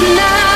now